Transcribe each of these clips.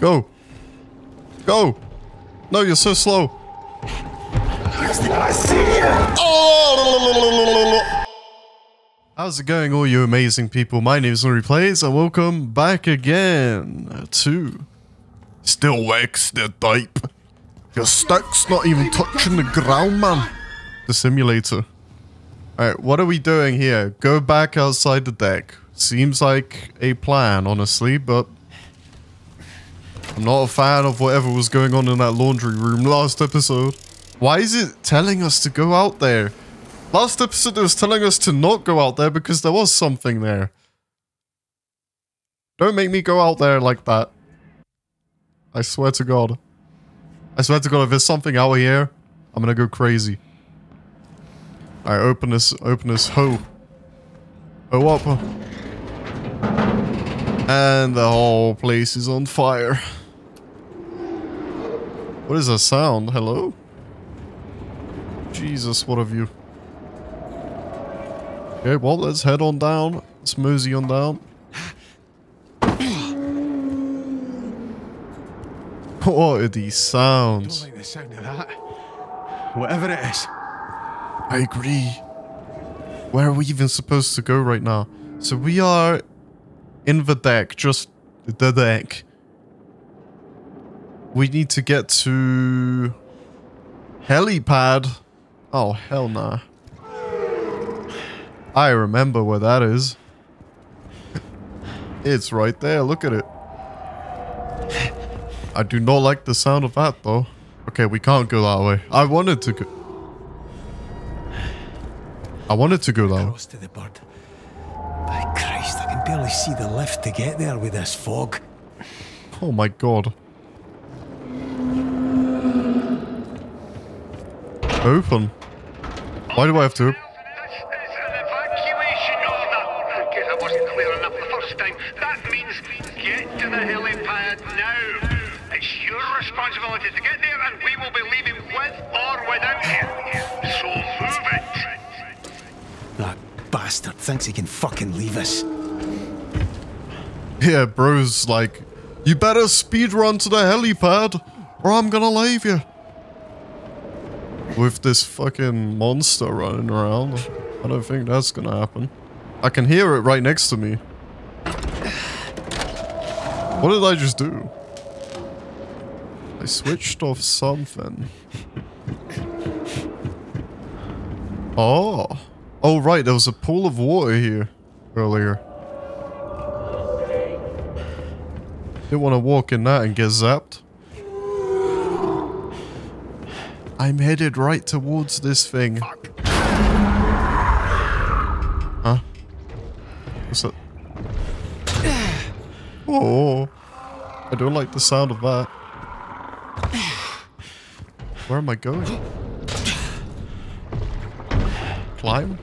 Go. Go. No, you're so slow. How's it going, all you amazing people? My name is Nori Plays, and welcome back again to Still Wakes the Deep. Your stack's not even touching the ground, man. The simulator. Alright, what are we doing here? Go back outside the deck. Seems like a plan, honestly, but I'm not a fan of whatever was going on in that laundry room last episode. Why is it telling us to go out there? Last episode it was telling us to not go out there because there was something there. Don't make me go out there like that. I swear to God. I swear to God, if there's something out here, I'm gonna go crazy. Alright, open this, open this hoe. Oh up. And the whole place is on fire. What is that sound? Hello? Jesus, what have you? Okay, well, let's head on down. Let's mosey on down. What are these sounds? Don't like the sound of that. Whatever it is. I agree. Where are we even supposed to go right now? So we are in the deck, just the deck. We need to get to helipad. Oh, hell nah. I remember where that is. It's right there, look at it. I do not like the sound of that though. Okay, we can't go that way. I wanted to go. I wanted to go that way. To the bird. By Christ, I can barely see the lift to get there with this fog. Oh my god. Open. Why do I have to? This is an evacuation order. In case I wasn't clear enough the first time, that means get to the helipad now. It's your responsibility to get there, and we will be leaving with or without you. So move it. That bastard thinks he can fucking leave us. Yeah, bro's like, you better speed run to the helipad or I'm gonna leave you. With this fucking monster running around, I don't think that's gonna happen. I can hear it right next to me. What did I just do? I switched off something. Oh. Oh, right, there was a pool of water here earlier. Didn't want to walk in that and get zapped. I'm headed right towards this thing. Huh? What's that? Oh. I don't like the sound of that. Where am I going? Climb?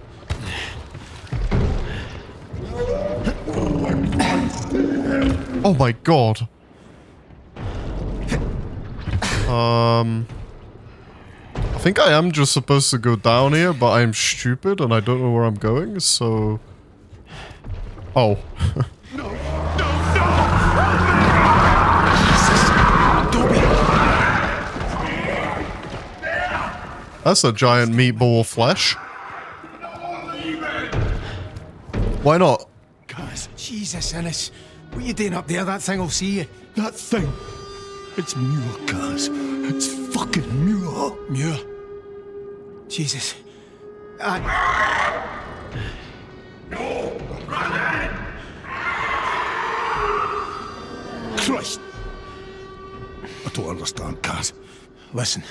Oh my god. Um... I think I am just supposed to go down here, but I'm stupid and I don't know where I'm going, so... Oh. no, no, no! That's a giant meatball flesh. Why not? Guys, Jesus, Ennis. What are you doing up there? That thing will see you. That thing. It's Muir, Caz. It's fucking Muir. Muir. Jesus. I... Christ. I don't understand, Caz. Listen,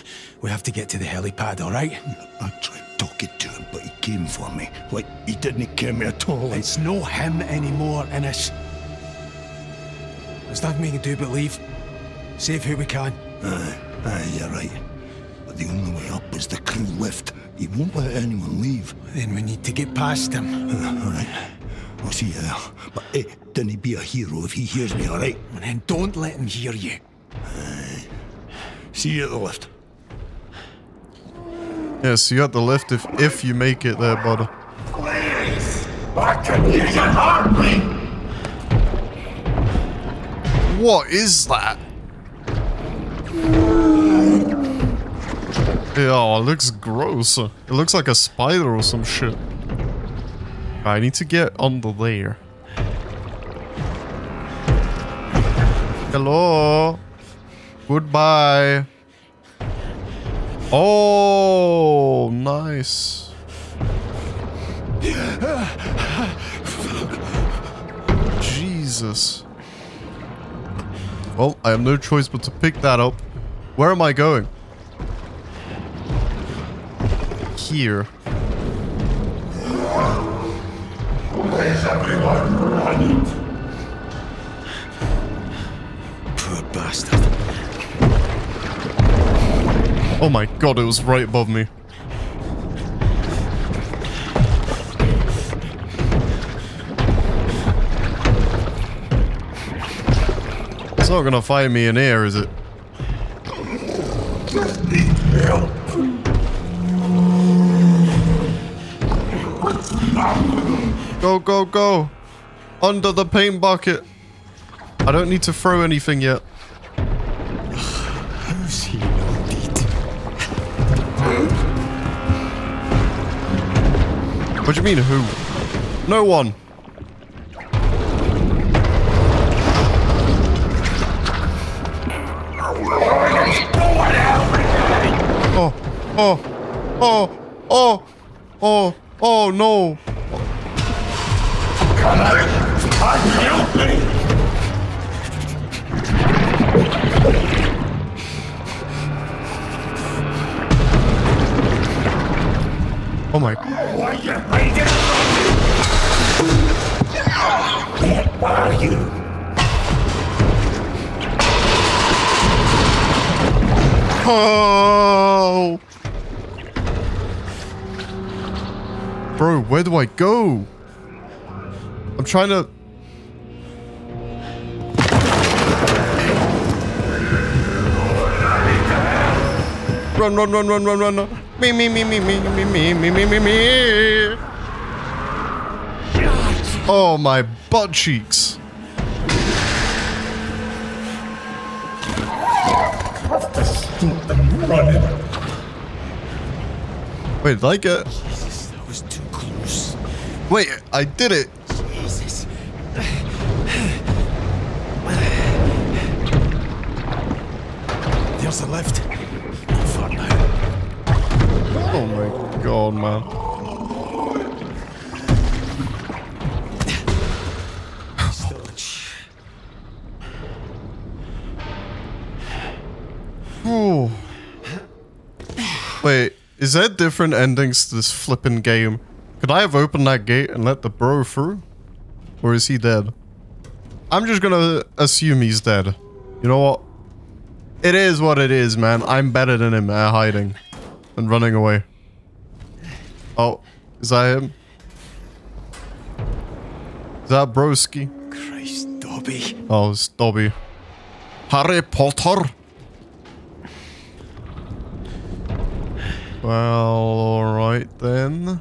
we have to get to the helipad, alright? I tried talking to him, but he came for me. Like he didn't care me at all. It's no him anymore, Ennis. There's nothing we can do but leave. Save who we can. Aye, aye, you're right. But the only way up is the crew lift. He won't let anyone leave. Then we need to get past him. Uh, all right. I'll see you there. But eh, don't be a hero if he hears me, all right? And then don't let him hear you. See you at the lift. Yes, you got the lift if if you make it there, bud. Please! I can hear your heartbeat! What is that? Yeah, it looks gross. It looks like a spider or some shit. I need to get under there. Hello. Goodbye. Oh, nice. Jesus. Well, I have no choice but to pick that up. Where am I going? Here. Poor bastard. Oh my god, it was right above me. It's not gonna find me in here, is it? Go, go, go! Under the paint bucket! I don't need to throw anything yet. What do you mean, who? No one. Oh, oh, oh, oh, oh, Oh no. Oh my. God! Where are you? Oh. Bro, where do I go? I'm trying to... Run, run, run, run, run, run. Me, me, me, me, me, me, me, me, me, me, me. Oh, my butt cheeks. Wait, did I get... Wait, I did it. Jesus. There's the lift. Not far now. Oh my god, man. Ooh. Wait, is there different endings to this flippin' game? Could I have opened that gate and let the bro through? Or is he dead? I'm just gonna assume he's dead. You know what? It is what it is, man. I'm better than him at hiding and running away. Oh, is that him? Is that broski? Christ, Dobby. Oh, it's Dobby. Harry Potter. Well, alright then.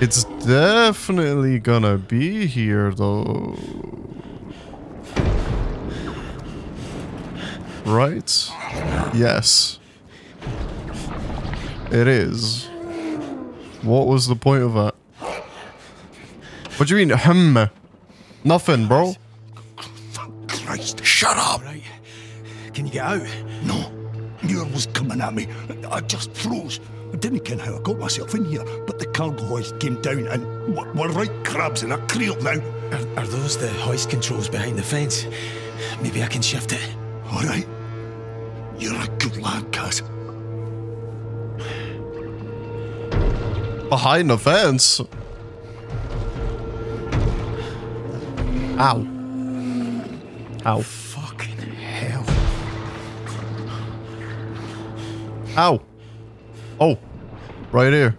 It's definitely gonna be here though. Right? Yes. It is. What was the point of that? What do you mean, hmm? Nothing, bro. Christ, shut up! Right. Can you get out? No, Muir was coming at me. I just froze. I didn't ken how I got myself in here, but the cargo hoist came down and we're, we're right crabs in a creel now. Are, are those the hoist controls behind the fence? Maybe I can shift it. All right. You're a good lad, Caz. Behind the fence. Ow. Ow. Fucking hell. Ow. Oh. Right here.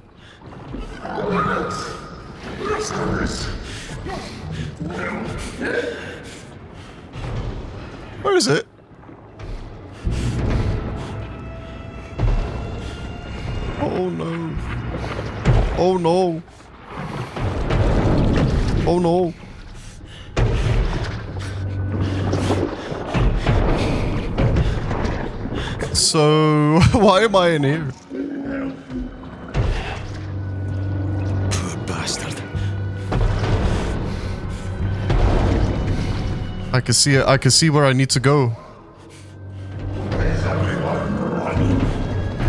Where is it? Oh no. Oh no. Oh no. So, why am I in here? I can see. I can see where I need to go.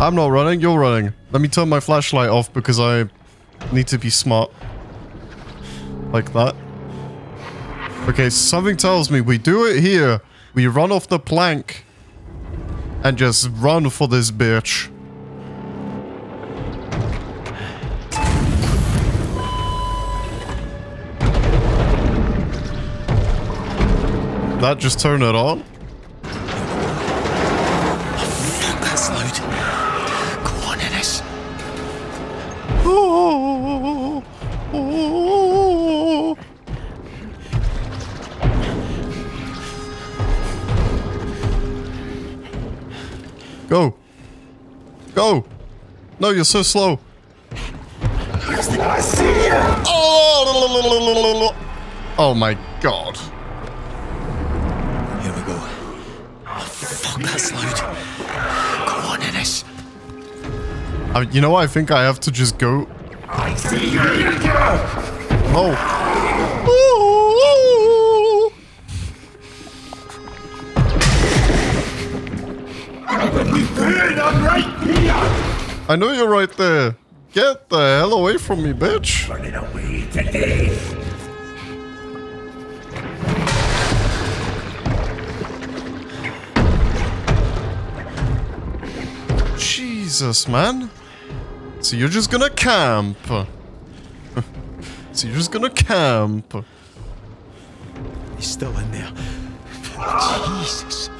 I'm not running. You're running. Let me turn my flashlight off because I need to be smart. Like that. Okay, something tells me we do it here. We run off the plank. And just run for this bitch. That just turn it on? That's loud. Go on, Ennis. Oh, oh, Go. Go. No, you're so slow. Oh, oh my god. Uh, you know, I think I have to just go. I see you. Oh. Ooh. I know you're right there. Get the hell away from me, bitch. Running away to death. Jesus, man. So you're just gonna camp. so you're just gonna camp. He's still in there. Jesus.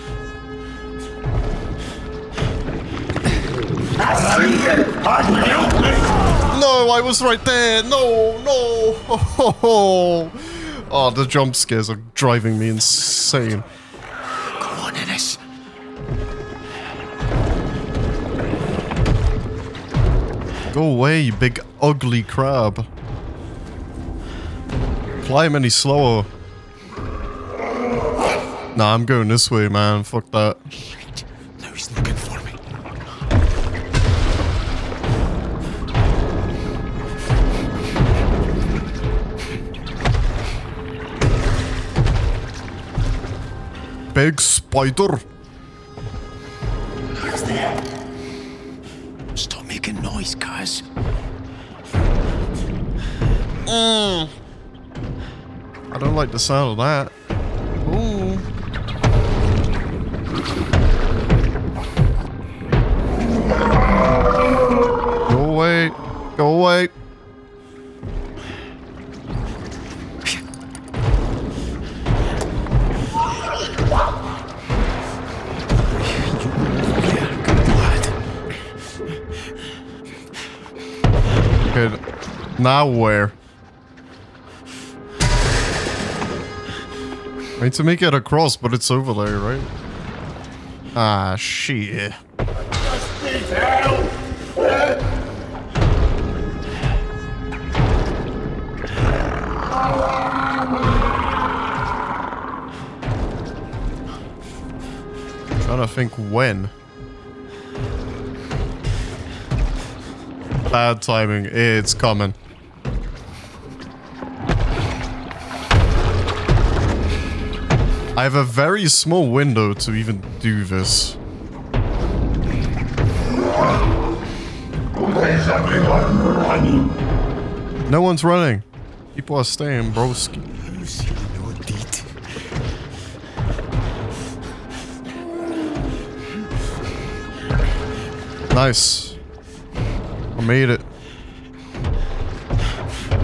No, I was right there. No, no. Oh, the jump scares are driving me insane. Go away, you big ugly crab. Climb any slower. Nah, I'm going this way, man. Fuck that. Shit. Now he's looking for me. Big spider. Like the sound of that. Ooh. Go away. Go away. Now where? Need to make it across, but it's over there, right? Ah, shit. Trying to think when. Bad timing. It's coming. I have a very small window to even do this. No one's running. People are staying, broski. Nice. I made it.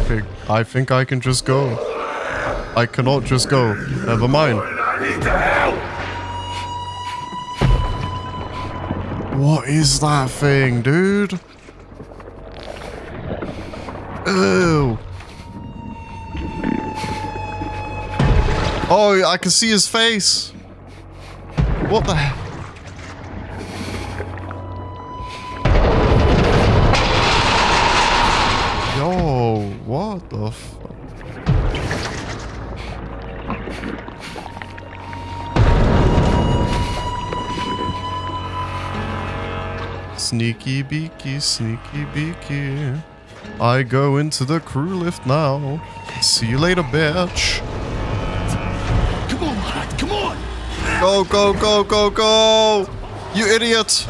Okay, I think I can just go. I cannot just go. Never mind. Need help. What is that thing, dude? Ew. Oh, I can see his face. What the hell? Yo, what the fuck? Sneaky beaky, sneaky beaky. I go into the crew lift now. See you later, bitch. Come on, lad, come on! Go, go, go, go, go! You idiot!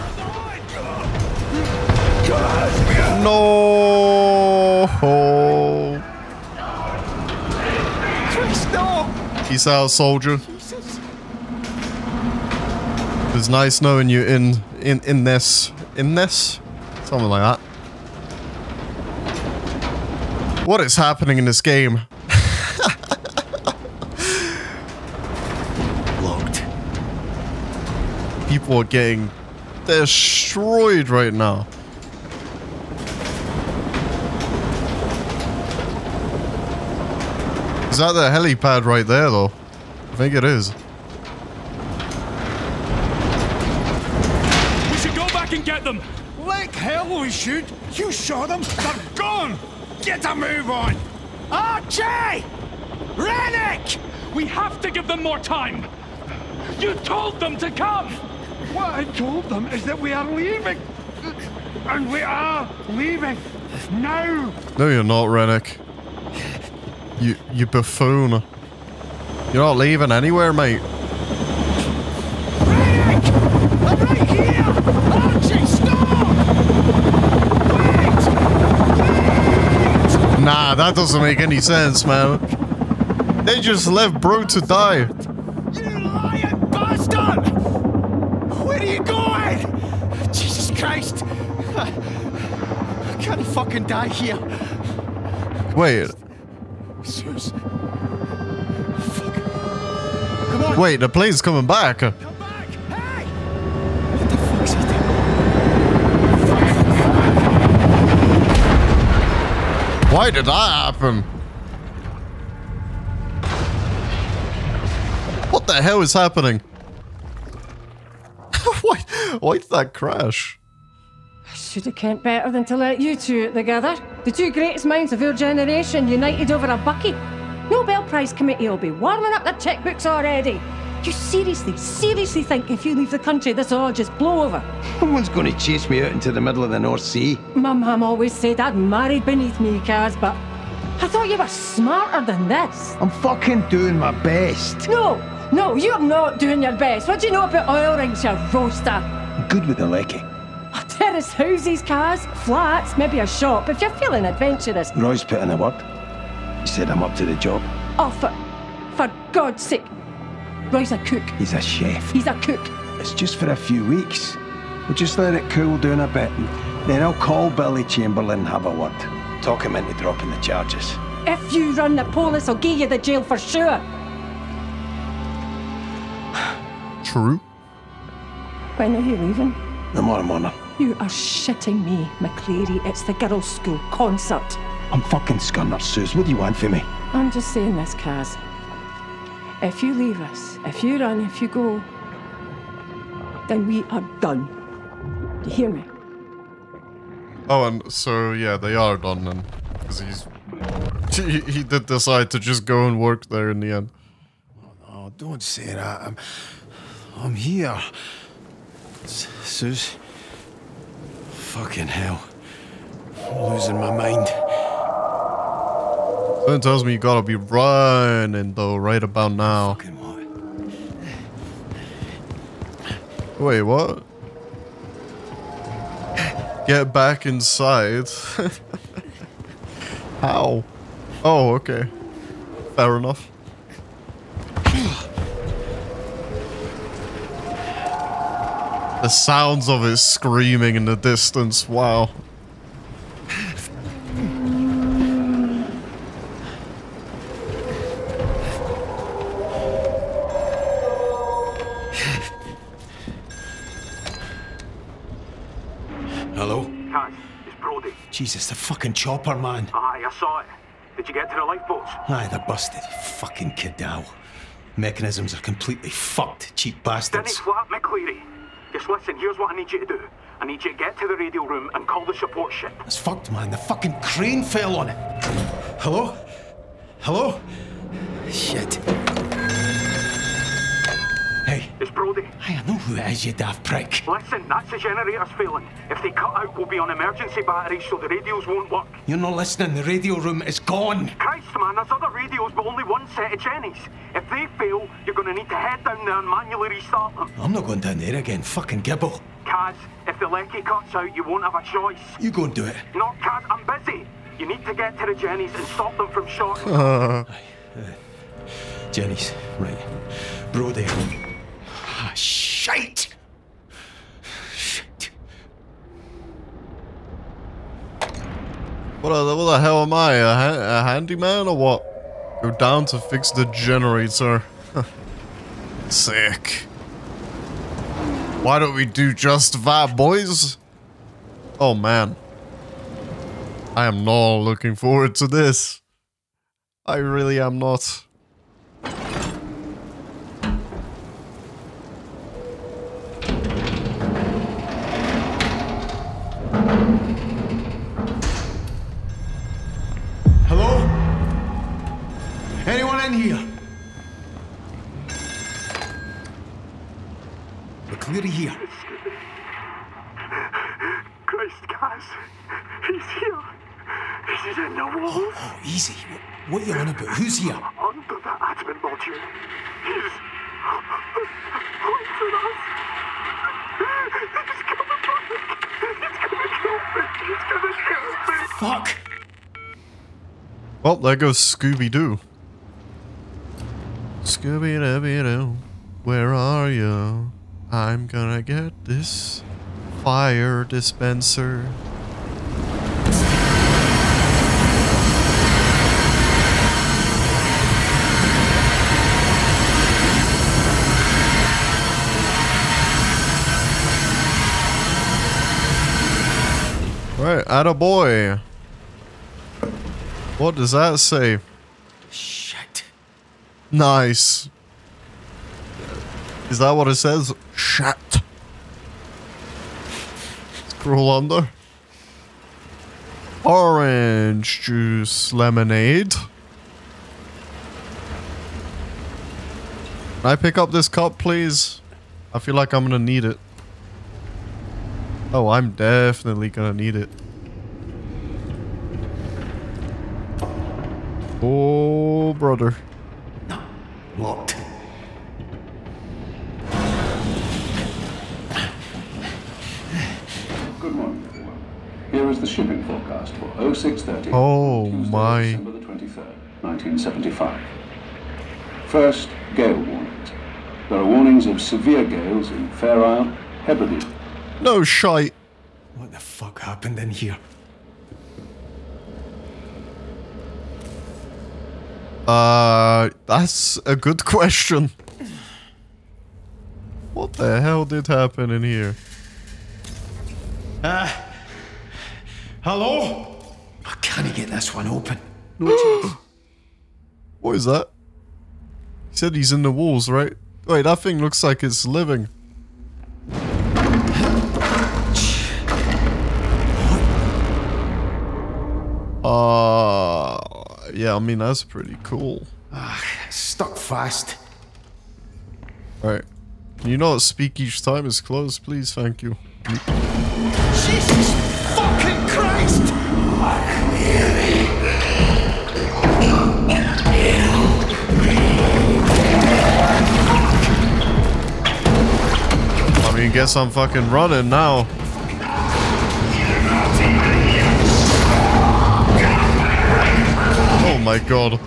No! Christ, no! Peace out, soldier. It's nice knowing you in in in this in this something like that. What is happening in this game? Locked. People are getting destroyed right now. Is that the helipad right there, though? I think it is. We should go back and get them! Like hell we should! You saw them! They're gone! Get a move on! Archie! Rennick! We have to give them more time! You told them to come! What I told them is that we are leaving! And we are leaving! Now! No, you're not, Rennick. You, you buffoon. You're not leaving anywhere, mate. Rennick! I'm right here! Archie, stop! Wait! Nah, that doesn't make any sense, man. They just left bro to die. You lying bastard! Where are you going? Jesus Christ! I can't fucking die here. Wait, Fuck. Come on! wait, the plane's coming back. Come back! Hey! What the fuck's he doing? Why did that happen? What the hell is happening? why, why did that crash? I Should have kent better than to let you two together. The two greatest minds of your generation united over a bucket. Nobel Prize committee will be warming up their checkbooks already. You seriously, seriously think if you leave the country, this will all just blow over? No one's going to chase me out into the middle of the North Sea. My mum always said I'd married beneath me, Caz, but I thought you were smarter than this. I'm fucking doing my best. No, no, you're not doing your best. What do you know about oil rigs, you roaster? I'm good with the lecky. Terrace houses, cars, flats, maybe a shop if you're feeling adventurous. Roy's put in a word. He said I'm up to the job. Oh, for, for God's sake. Roy's a cook. He's a chef. He's a cook. It's just for a few weeks. We'll just let it cool down a bit, and then I'll call Billy Chamberlain and have a word. Talk him into dropping the charges. If you run the police, I'll give you the jail for sure. True. When are you leaving? Tomorrow morning. You are shitting me, McLeary. It's the girls' school concert. I'm fucking scunner, Suze. What do you want from me? I'm just saying this, Caz. If you leave us, if you run, if you go, then we are done. Do you hear me? Oh, and so yeah, they are done then, because he's he, he did decide to just go and work there in the end. Oh, don't say that. I'm, I'm here. S- Suze. Fucking hell. I'm losing my mind. Something tells me you gotta be running though, right about now. Wait, what? Get back inside. How? Oh, okay. Fair enough. The sounds of it screaming in the distance. Wow. Jesus, the fucking chopper, man. Aye, I saw it. Did you get to the lifeboats? Aye, they're busted. Fucking kidal. Mechanisms are completely fucked, cheap bastards. flap McLeary. Just listen, here's what I need you to do. I need you to get to the radio room and call the support ship. It's fucked, man. The fucking crane fell on it. Hello? Hello? Shit. Hey, It's Brody. hey, I know who it is, you daft prick. Listen, that's the generator's failing. If they cut out, we'll be on emergency batteries so the radios won't work. You're not listening. The radio room is gone. Christ, man, there's other radios, but only one set of Jennies. If they fail, you're going to need to head down there and manually restart them. I'm not going down there again. Fucking gibble. Caz, if the lecky cuts out, you won't have a choice. You go and do it. Not Caz, I'm busy. You need to get to the Jennies and stop them from short. Uh, Jenny's, right. Brody. Shite! Shit. What the, what the hell am I? A, ha a handyman or what? Go down to fix the generator. Sick. Why don't we do just that, boys? Oh man. I am not looking forward to this. I really am not. We're clear here. Christ, Caz. He's here. He's in the wall. Oh, oh, easy. Wh- What you on about? Who's here? Under the admin module. He's... Under us. He's coming back. He's gonna kill me. He's gonna kill me. Fuck! Well, there goes Scooby-Doo. Scooby-Dooby-Doo, where are you? I'm gonna get this fire dispenser. Right, atta boy. What does that say? Shit. Nice. Is that what it says? Shit. Scroll under. Orange juice lemonade. Can I pick up this cup, please? I feel like I'm gonna need it. Oh, I'm definitely gonna need it. Oh, brother. Locked. Shipping forecast for 0630. Oh, Tuesday, my. December the 23rd, 1975. First, gale warnings. There are warnings of severe gales in Fair Isle, Hebridean, No shite. What the fuck happened in here? Uh, that's a good question. What the hell did happen in here? Hello? I can't get this one open. No chance. what is that? He said he's in the walls, right? Wait, that thing looks like it's living. Uh, yeah, I mean, that's pretty cool. Stuck fast. Right. Can you not speak each time it's closed, please? Thank you. Jesus fucking Christ! I mean, guess I'm fucking running now. Oh my god.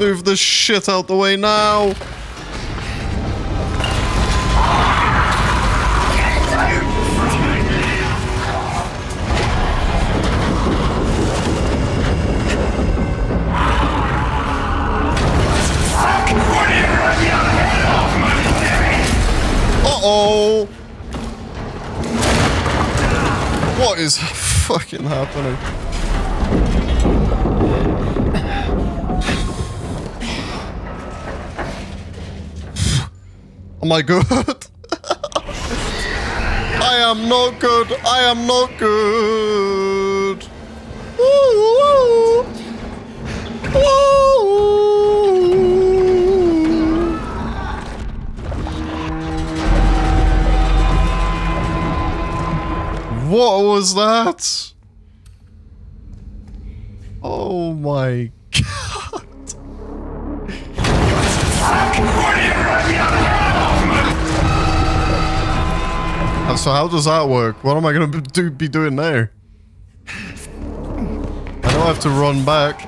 Move this shit out the way now. Uh-oh. What is fucking happening? Am I good? I am not good. I am not good. So how does that work? What am I gonna be, do, be doing there? I I have to run back.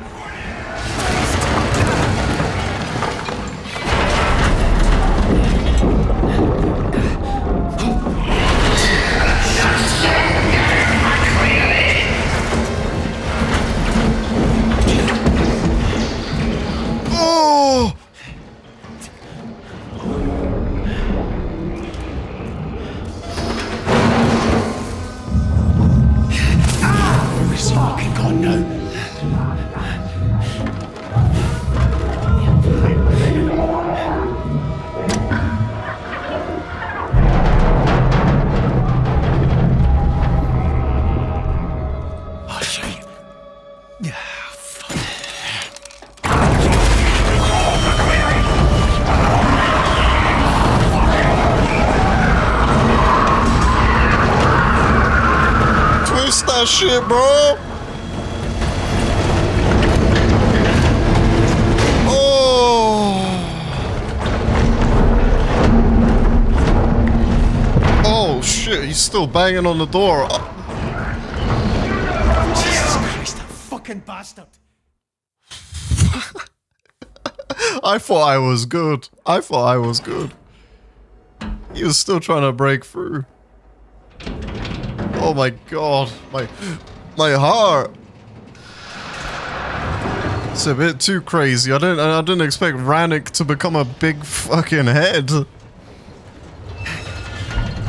Shit, bro! Oh! Oh shit, he's still banging on the door. Jesus Christ, that fucking bastard. I thought I was good. I thought I was good. He was still trying to break through. Oh my god, my my heart. It's a bit too crazy. I didn't I didn't expect Rennick to become a big fucking head.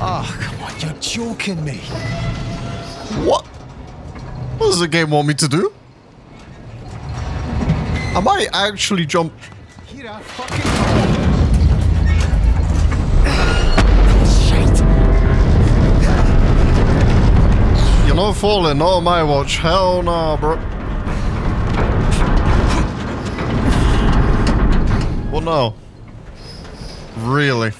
Oh, come on, you're joking me. What? What does the game want me to do? Am I actually jump? Here I fucking Not falling on oh, my watch. Hell nah, bro. What now? Really?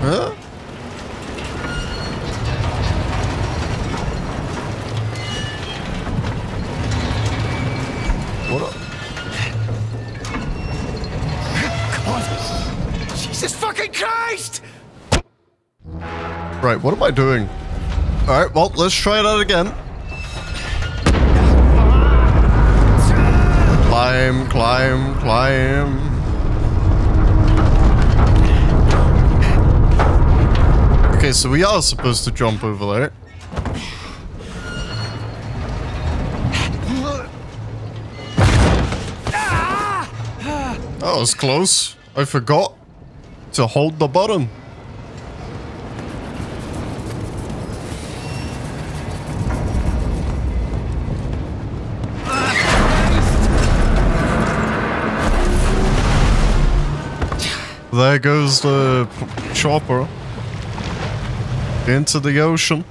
Huh? Right, what am I doing? Alright, well, let's try that again. Climb, climb, climb. Okay, so we are supposed to jump over there. That was close. I forgot to hold the button. There goes the chopper into the ocean.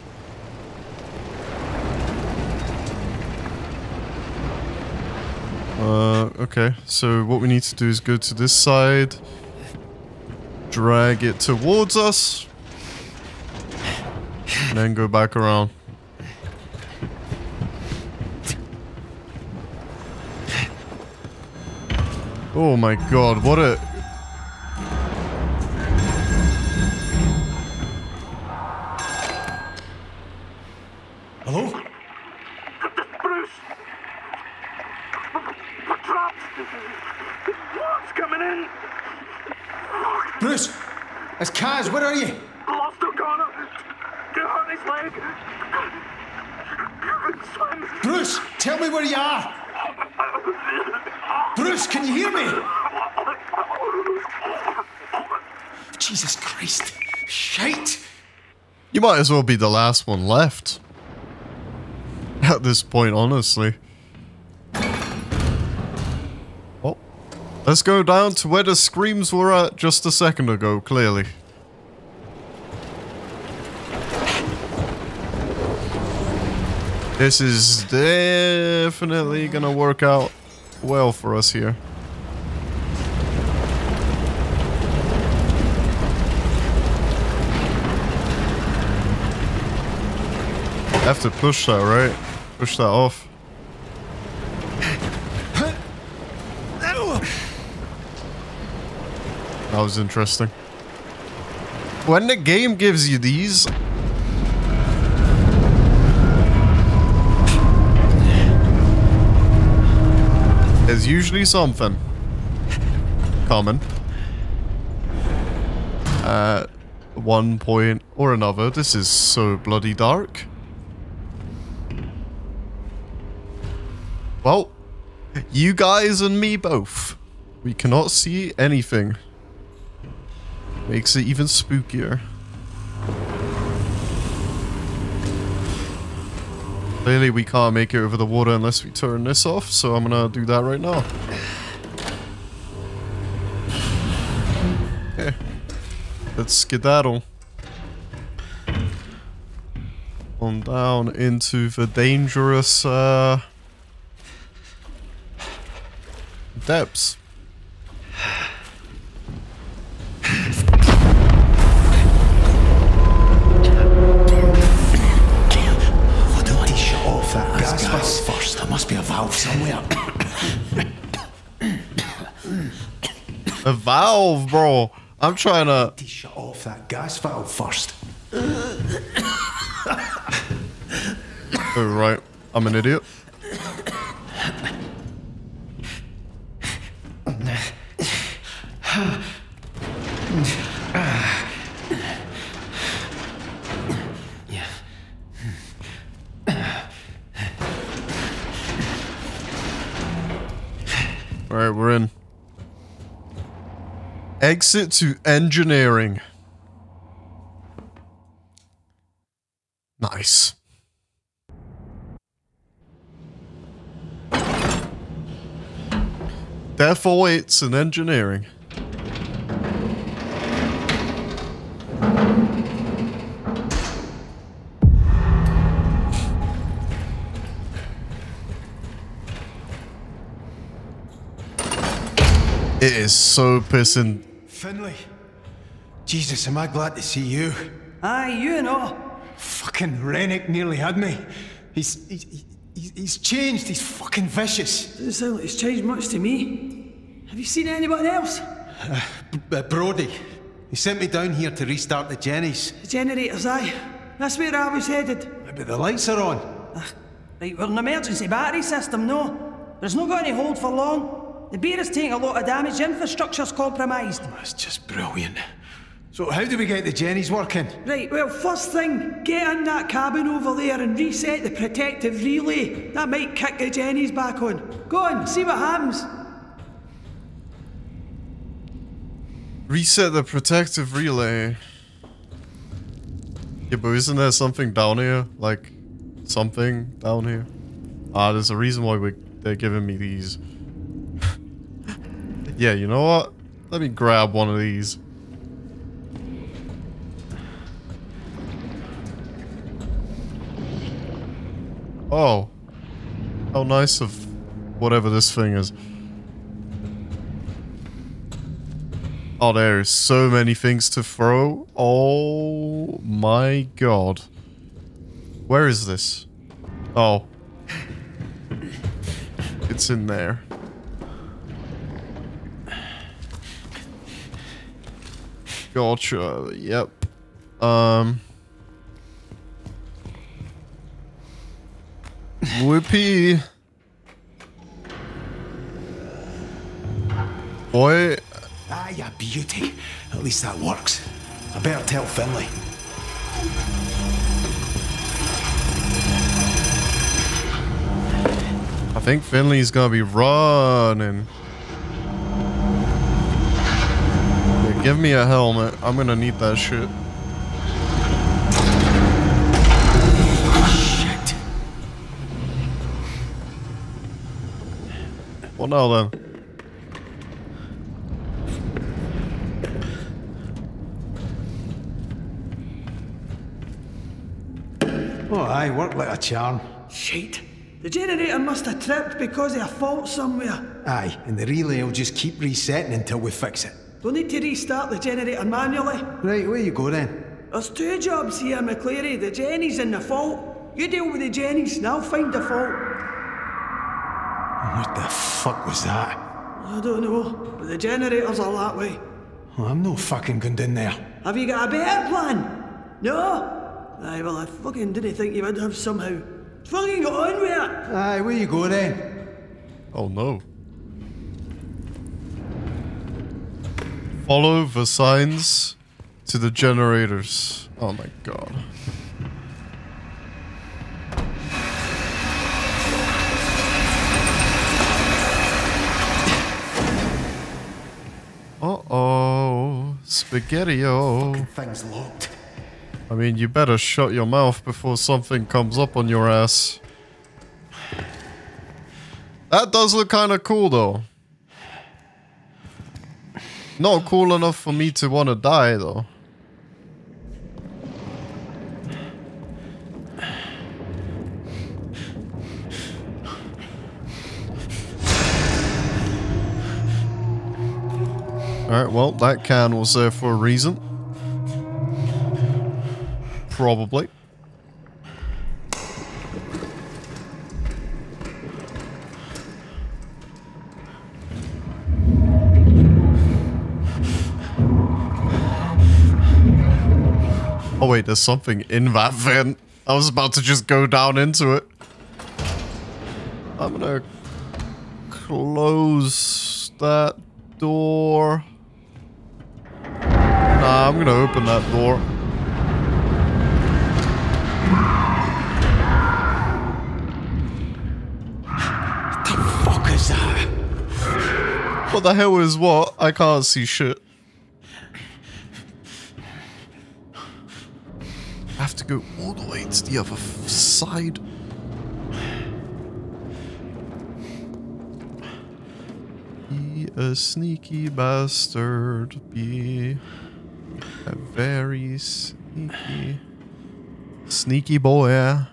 Uh, okay, so what we need to do is go to this side, drag it towards us, and then go back around. Oh my god, what a... his leg! Bruce, tell me where you are! Bruce, can you hear me? Jesus Christ. Shite! You might as well be the last one left. At this point, honestly. Oh. Let's go down to where the screams were at just a second ago, clearly. This is definitely gonna work out well for us here. Have to push that, right? Push that off. That was interesting. When the game gives you these, usually something common at one point or another. This is so bloody dark. Well, you guys and me both. We cannot see anything. Makes it even spookier. Clearly we can't make it over the water unless we turn this off, so I'm gonna do that right now. Okay. Let's skedaddle. On down into the dangerous uh, depths. A valve, bro. I'm trying to. he shut off that gas valve first. Oh, right. I'm an idiot. Alright, we're in. Exit to engineering. Nice. Therefore, it's in engineering. It is so pissing. Finley. Jesus, am I glad to see you. Aye, you know. Fucking Rennick nearly had me. He's, he's, he's, he's changed. He's fucking vicious. Doesn't sound like it's changed much to me. Have you seen anyone else? B- uh, Brody. He sent me down here to restart the Jennies. The generators, aye. That's where I was headed. But the lights are on. Right, we're an emergency battery system, no. But it's not going to hold for long. The Beira is taking a lot of damage, infrastructure's compromised. That's just brilliant. So how do we get the Jennies working? Right, well, first thing, get in that cabin over there and reset the protective relay. That might kick the Jennies back on. Go on, see what happens. Reset the protective relay. Yeah, but isn't there something down here? Like, something down here? Ah, there's a reason why we they're giving me these. Yeah, you know what? Let me grab one of these. Oh. How nice of whatever this thing is. Oh, there's so many things to throw. Oh my god. Where is this? Oh. It's in there. Gotcha. Yep. Um. Whoopee. Boy, Ah, you beauty. At least that works. I better tell Finley. I think Finley's gonna be running. Give me a helmet. I'm gonna need that shit. Shit. Well, then. Oh, I work like a charm. Shit. The generator must have tripped because of a fault somewhere. Aye, and the relay will just keep resetting until we fix it. We'll need to restart the generator manually. Right, where you go then? There's two jobs here, McLeary. The Jenny's and the fault. You deal with the Jenny's and I'll find the fault. What the fuck was that? I don't know, but the generators are that way. Well, I'm no fucking going down there. Have you got a better plan? No? Aye, well, I fucking didn't think you would have somehow. Fucking get on with it! Aye, where you go then? Oh no. Follow the signs to the generators. Oh my god. Uh-oh. Spaghetti-o. Thing's locked. I mean, you better shut your mouth before something comes up on your ass. That does look kind of cool, though. Not cool enough for me to want to die, though. Alright, well, that can was there for a reason. Probably. Wait, there's something in that vent. I was about to just go down into it. I'm gonna close that door. Nah, I'm gonna open that door. What the fuck is that? What the hell is what? I can't see shit. I have to go all the way to the other side. Be a sneaky bastard. Be a very sneaky, sneaky boy.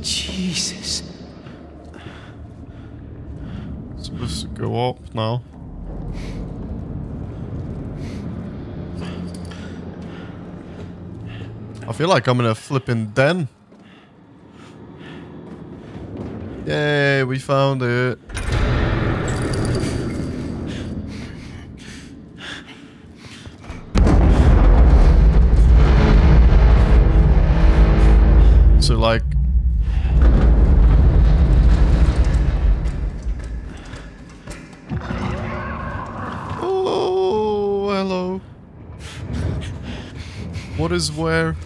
Jesus. Supposed to go up now. I feel like I'm in a flipping den. Yay, we found it. Is where?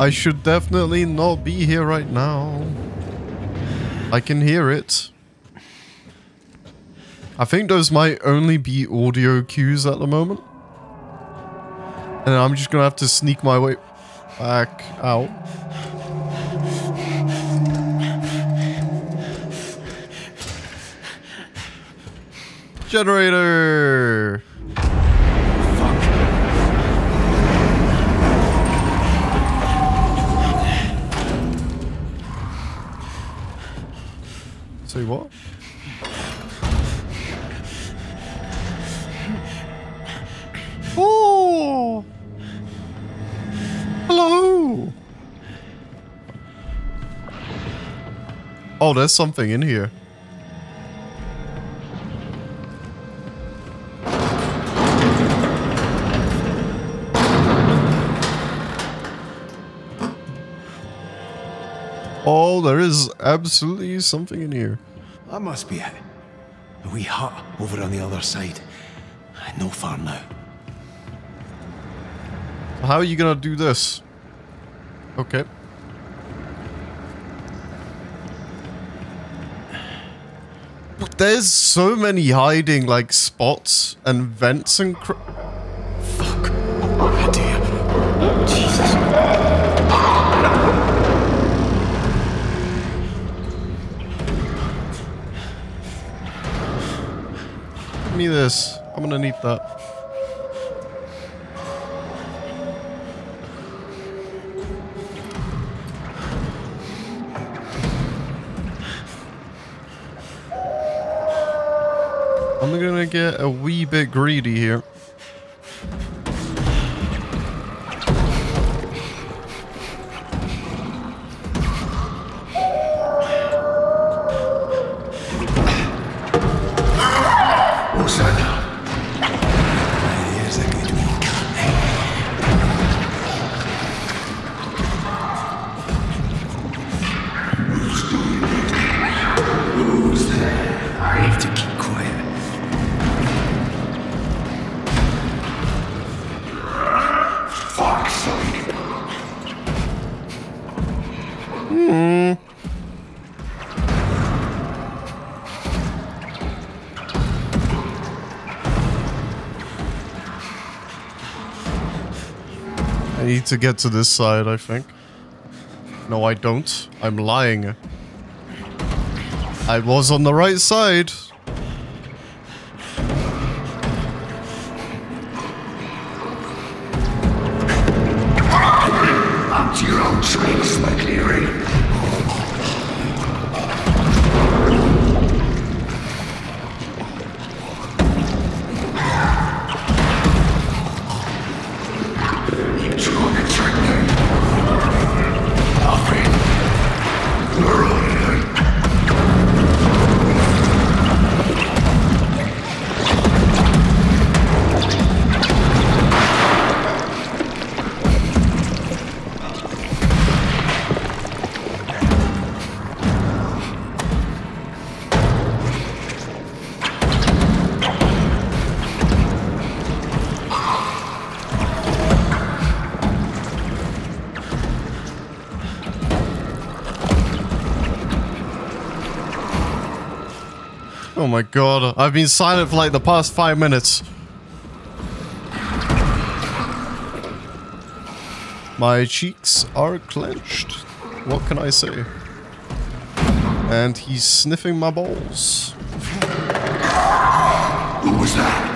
I should definitely not be here right now. I can hear it. I think those might only be audio cues at the moment. And I'm just gonna have to sneak my way back out. Generator! Oh, there's something in here. Oh, there is absolutely something in here. That must be it. A wee hut over on the other side. No far now. How are you gonna do this? Okay. There's so many hiding like spots and vents and cr- Fuck. Oh dear. Jesus. I me this. I'm gonna need that. I'm gonna get a wee bit greedy here. To get to this side, I think. No, I don't. I'm lying. I was on the right side. My god, I've been silent for like the past five minutes. My cheeks are clenched. What can I say? And he's sniffing my balls. Who was that?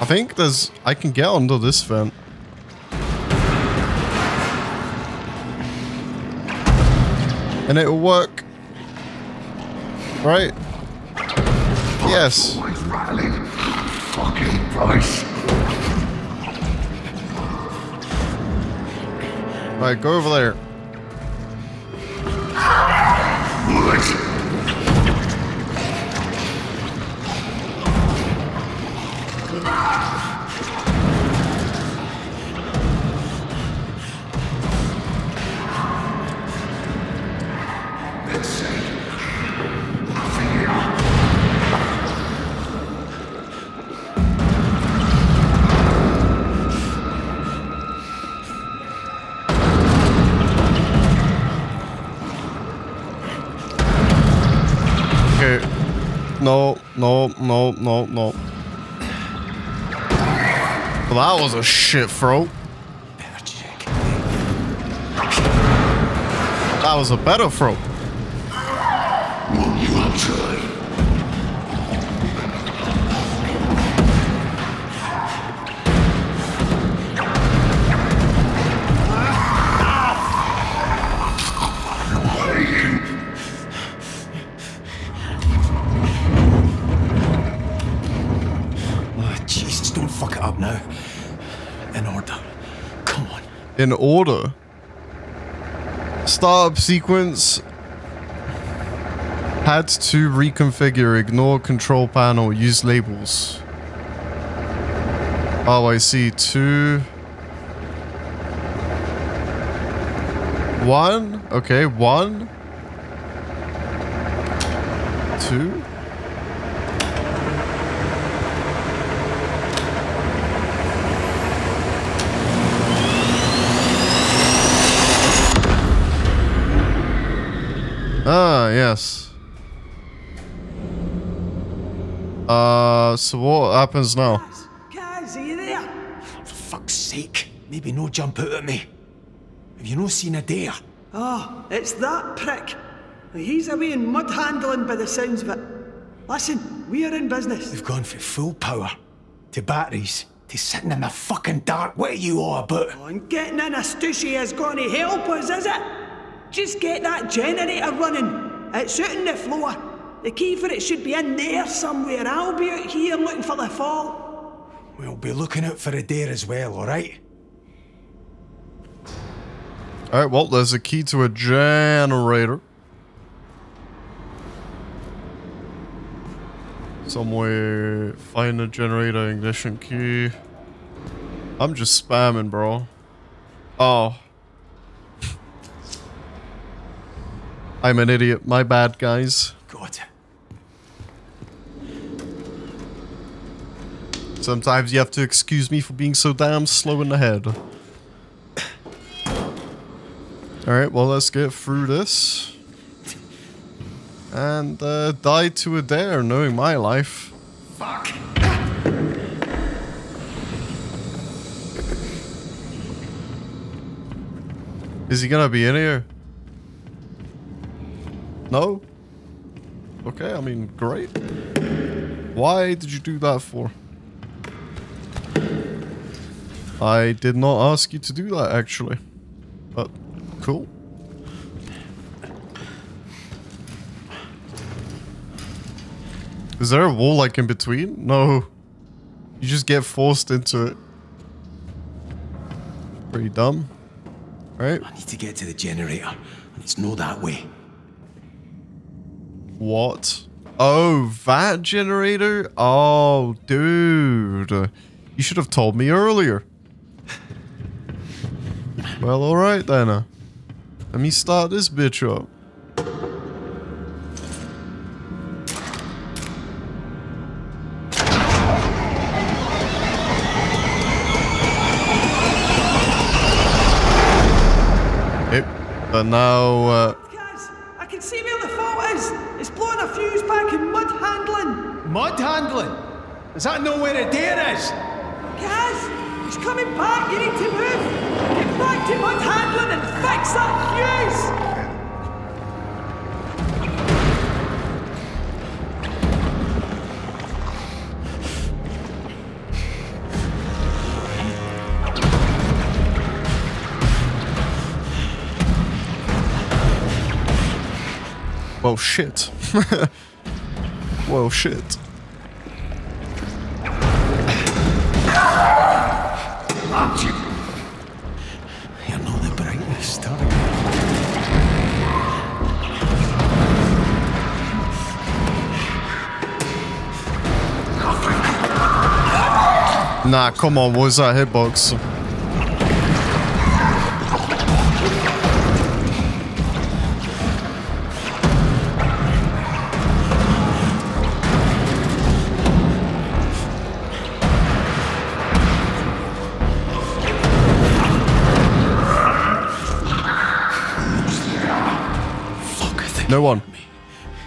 I think there's... I can get under this vent. And it'll work. Right? Yes. Fucking price. Right, go over there. No, no, no, no, no. Well, that was a shit throw. That was a better throw. In order. Startup sequence. Had to reconfigure, ignore control panel, use labels. Oh, I see. Two. One. Okay, one. Two. Ah, yes. So what happens now? Caz, are you there? For fuck's sake. Maybe no jump out at me. Have you no seen a dare? Oh, it's that prick. He's away in mud handling by the sounds of it. Listen, we are in business. We've gone for full power to batteries to sitting in the fucking dark. What are you all about? Oh, and getting in a stushy is going to help us, is it? Just get that generator running. It's out on the floor. The key for it should be in there somewhere. I'll be out here looking for the fall. We'll be looking out for a dare as well, alright? Alright, well, there's a key to a generator. Somewhere, find the generator ignition key. I'm just spamming, bro. Oh. I'm an idiot. My bad, guys. God. Sometimes you have to excuse me for being so damn slow in the head. Alright, well, let's get through this. And uh, die to a dare, knowing my life. Fuck. Is he gonna be in here? No? Okay, I mean, great. Why did you do that for? I did not ask you to do that, actually. But, cool. Is there a wall, like, in between? No. You just get forced into it. Pretty dumb. Right? I need to get to the generator, and it's no that way. What? Oh, that generator? Oh, dude. You should have told me earlier. Well, alright then. Uh, let me start this bitch up. Yep. But now, uh, Guys, I can see where the fault is. It's blowing a fuse back in mud handling. Mud handling? Is that know where a dare is? Guys, it's coming back. You need to move. Get back to and fix that fuse. well, shit. well, shit. Nah, come on, what was that hitbox? No one.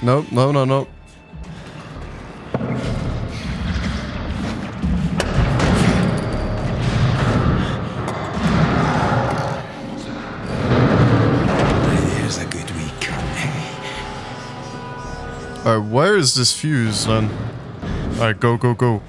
No, no, no, no. Where is this fuse then? Alright, go, go, go.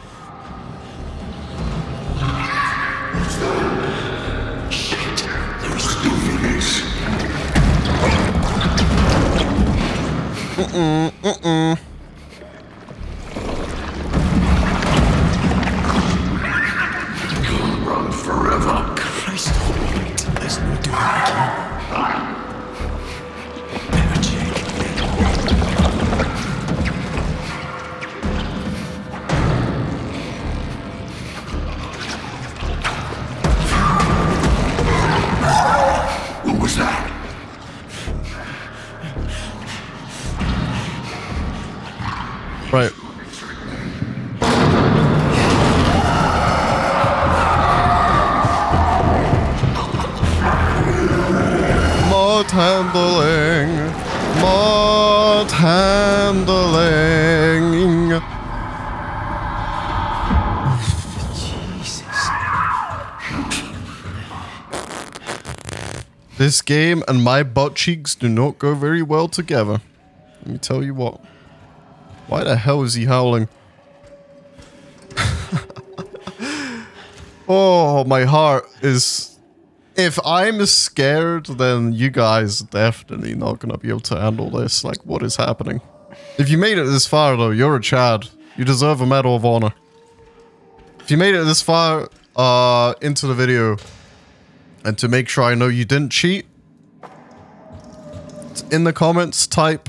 This game and my butt cheeks do not go very well together. Let me tell you what. Why the hell is he howling? oh, my heart is... If I'm scared, then you guys definitely not gonna be able to handle this. Like, what is happening? If you made it this far, though, you're a Chad. You deserve a Medal of Honor. If you made it this far uh, into the video, and to make sure I know you didn't cheat, in the comments, type,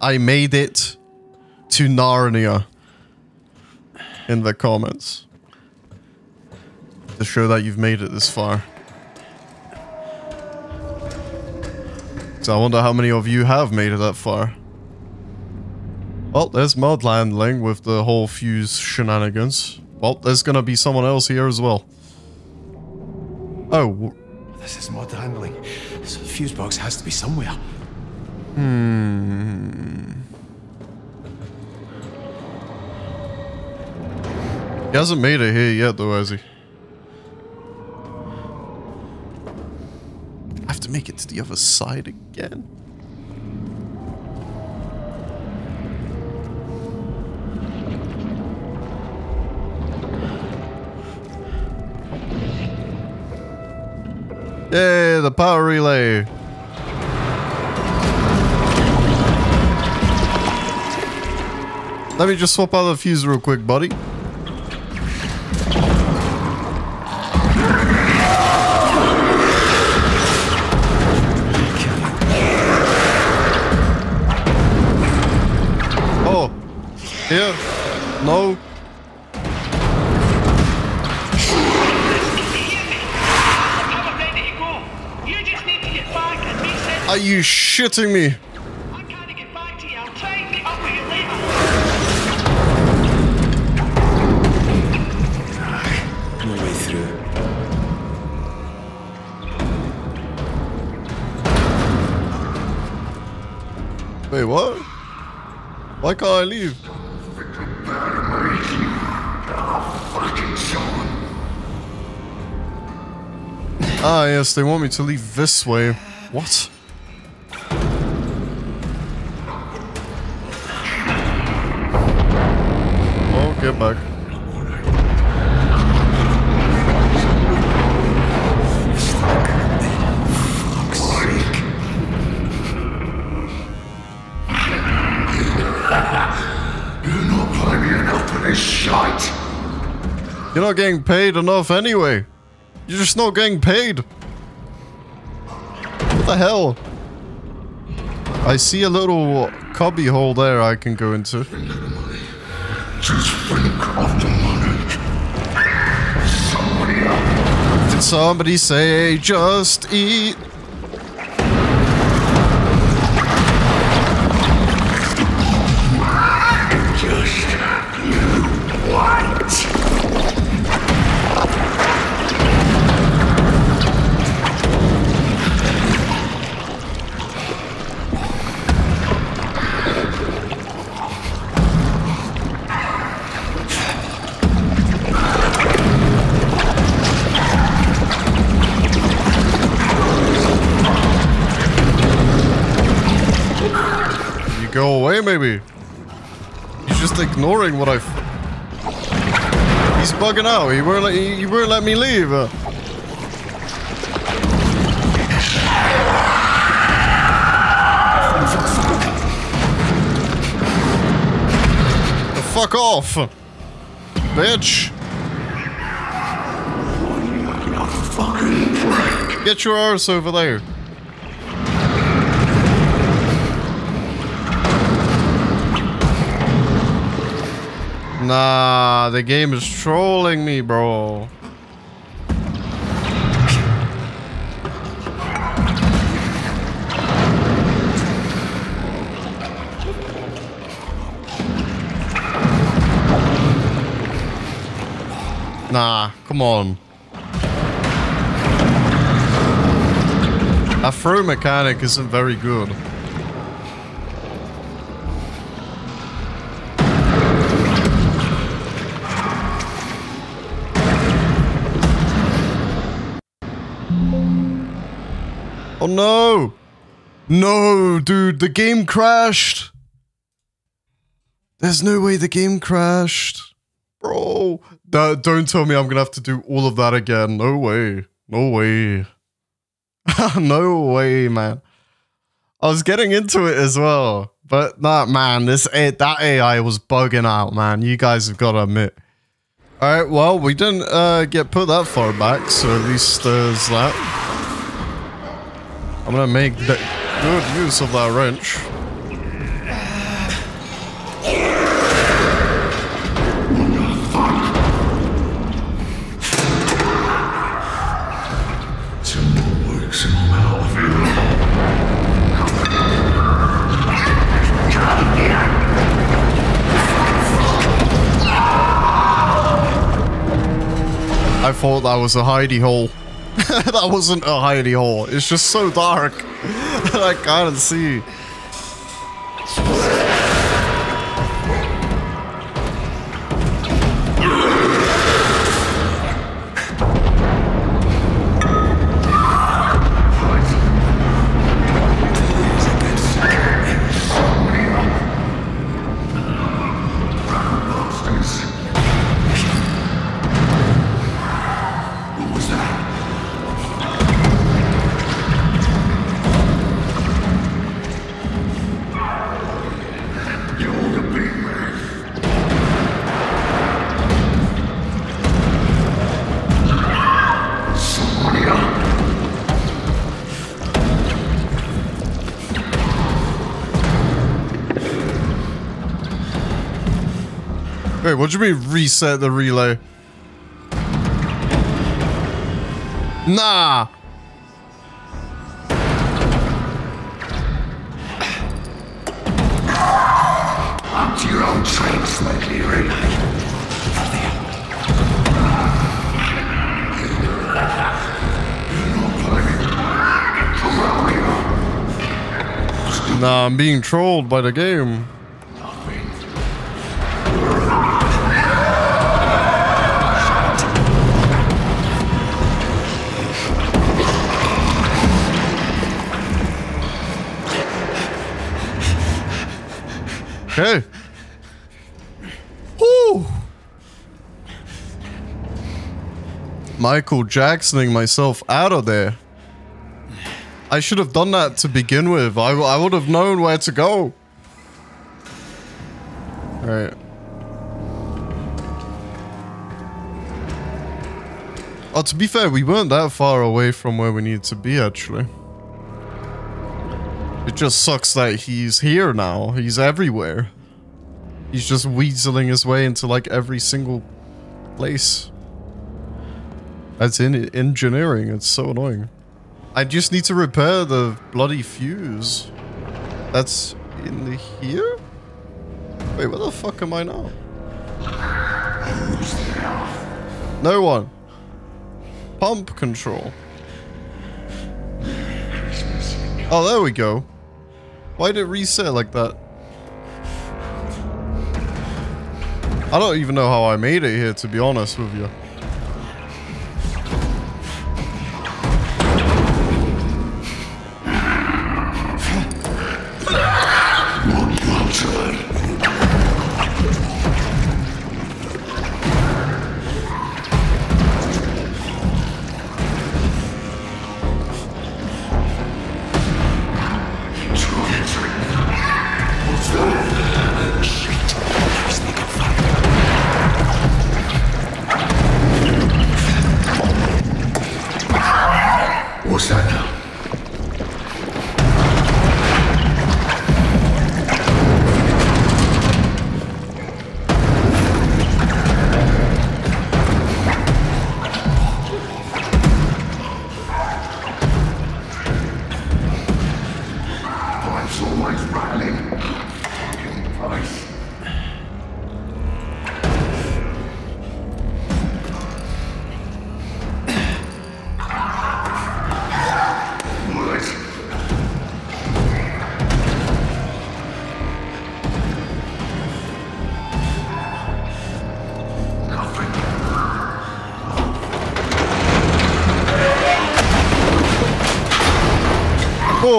I made it to Narnia in the comments to show that you've made it this far. So I wonder how many of you have made it that far. Well, there's mod landing with the whole fuse shenanigans. Well, there's gonna be someone else here as well. Oh. This is mud handling. So the fuse box has to be somewhere. Hmm. He hasn't made it here yet, though, has he? I have to make it to the other side again. Yay, the power relay. Let me just swap out the fuse real quick, buddy. You shitting me? No way through. Wait, what? Why can't I leave? Ah, yes, they want me to leave this way. What? Get back. You're not getting paid enough anyway. You're just not getting paid. What the hell? I see a little cubby hole there I can go into. Somebody say just eat? Maybe. He's just ignoring what I've. He's bugging out. He won't let. He, won't let me leave. Fuck off, bitch! Get your arse over there. Nah, the game is trolling me, bro. Nah, come on. That throw mechanic isn't very good. No! No, dude, the game crashed. There's no way the game crashed. Bro, that, don't tell me I'm gonna have to do all of that again. No way. No way. no way, man. I was getting into it as well. But nah, man, this that AI was bugging out, man. You guys have got to admit. Alright, well, we didn't uh, get put that far back, so at least there's that. I'm gonna make good use of that wrench. I thought that was a hidey hole. that wasn't a hidey hole. It's just so dark. I can't see. What do you mean reset the relay? Nah. Up to your own tricks, my dearie. Nah, I'm being trolled by the game. Okay. Woo! Michael Jacksoning myself out of there. I should have done that to begin with. I, I would have known where to go. Alright. Oh, to be fair, we weren't that far away from where we needed to be, actually. Just sucks that he's here now. He's everywhere. He's just weaseling his way into like every single place. That's in engineering. It's so annoying. I just need to repair the bloody fuse. That's in the here? Wait, where the fuck am I now? No one. Pump control. Oh, there we go. Why did it reset like that? I don't even know how I made it here, to be honest with you.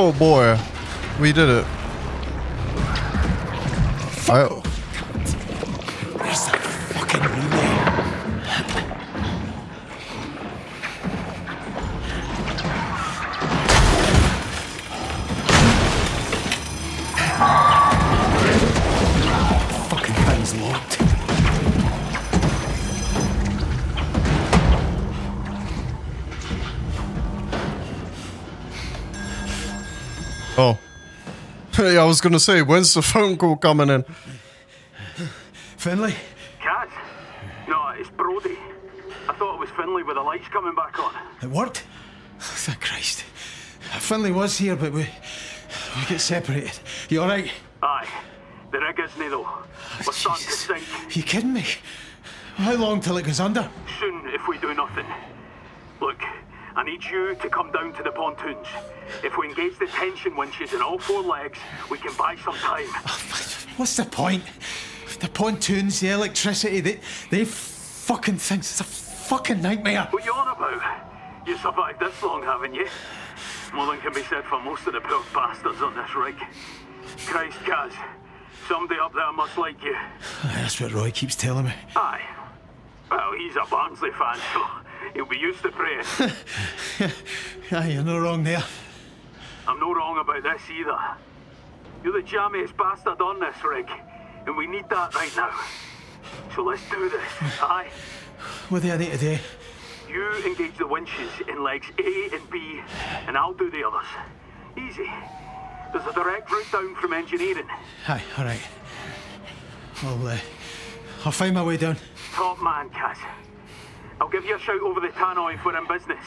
Oh boy. We did it. I, I was gonna say, when's the phone call coming in? Finlay? Caz? No, it's Brody. I thought it was Finlay with the lights coming back on. It worked? Thank Christ. Finlay was here, but we we get separated. You alright? Aye. The rig isn't though. We're starting to sink. You kidding me? How long till it goes under? Soon if we do nothing. Look, I need you to come down to the pontoons. If we engage the tension winches in all four legs, we can buy some time. Oh, what's the point? The pontoons, the electricity, they, they fucking things. It's a fucking nightmare. What you on about? You survived this long, haven't you? More than can be said for most of the poor bastards on this rig. Christ, Caz. Somebody up there must like you. That's what Roy keeps telling me. Aye. Well, he's a Barnsley fan, so he'll be used to praying. Aye, you're no wrong there. I'm no wrong about this either. You're the jammiest bastard on this rig, and we need that right now. So let's do this, aye? What do I need to do? You engage the winches in legs A and B, and I'll do the others. Easy. There's a direct route down from engineering. Aye, alright. I'll, uh, I'll find my way down. Top man, Caz. I'll give you a shout over the tannoy if we're in business.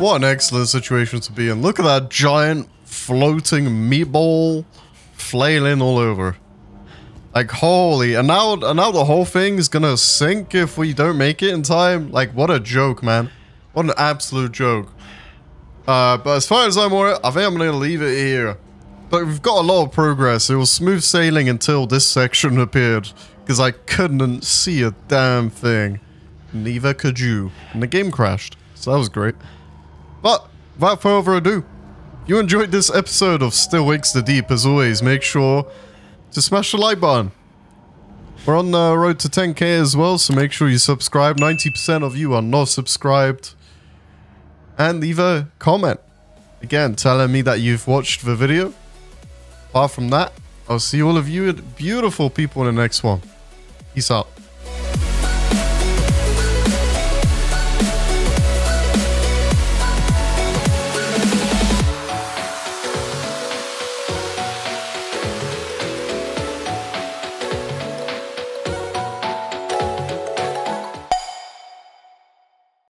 What an excellent situation to be in. Look at that giant floating meatball flailing all over. Like, holy, and now, and now the whole thing is gonna sink if we don't make it in time? Like, what a joke, man. What an absolute joke. Uh, but as far as I'm aware, I think I'm gonna leave it here. But we've got a lot of progress. It was smooth sailing until this section appeared. Because I couldn't see a damn thing. Neither could you. And the game crashed. So that was great. But, without further ado, if you enjoyed this episode of Still Wakes the Deep, as always, make sure to smash the like button. We're on the road to 10k as well, so make sure you subscribe. 90% of you are not subscribed. And leave a comment. Again, telling me that you've watched the video. Apart from that, I'll see all of you beautiful people in the next one. Peace out.